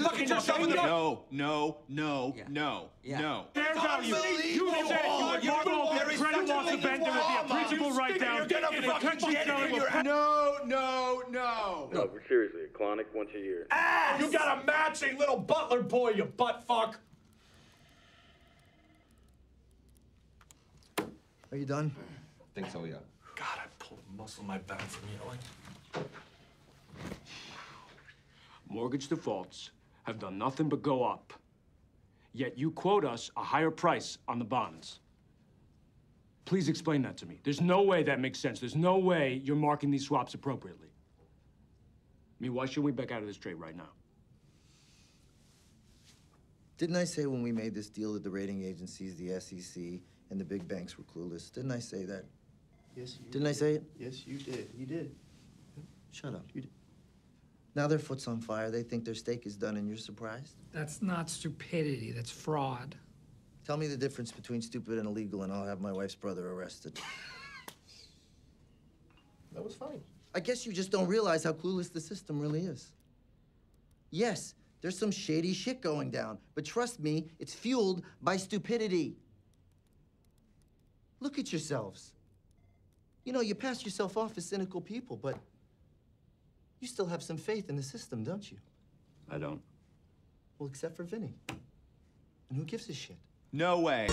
you look at yourself in the No, no, no, Yeah. no, Yeah. no. Fair value. You said you would mark off a credit loss event. There would be a principal write-down. You're gonna and fucking attention get it selling in will your No, no, no. No, but seriously, clonic once a year. ass. You got a matching little butler boy, you butt fuck. Are you done? Think so, yeah. God, I pulled muscle in my back from yelling. Mortgage defaults have done nothing but go up. Yet you quote us a higher price on the bonds. Please explain that to me. There's no way that makes sense. There's no way you're marking these swaps appropriately. I mean, why shouldn't we back out of this trade right now? Didn't I say when we made this deal that the rating agencies, the SEC, and the big banks were clueless? Didn't I say that? Yes, you Didn't I say it? Yes, you did. You did. Shut up. You did. Now their foot's on fire. They think their steak is done, and you're surprised? That's not stupidity, that's fraud. Tell me the difference between stupid and illegal, and I'll have my wife's brother arrested. That was funny. I guess you just don't realize how clueless the system really is. Yes, there's some shady shit going down, but trust me, it's fueled by stupidity. Look at yourselves. You know, you pass yourself off as cynical people, but you still have some faith in the system, don't you? I don't. Well, except for Vinny. And who gives a shit? No way.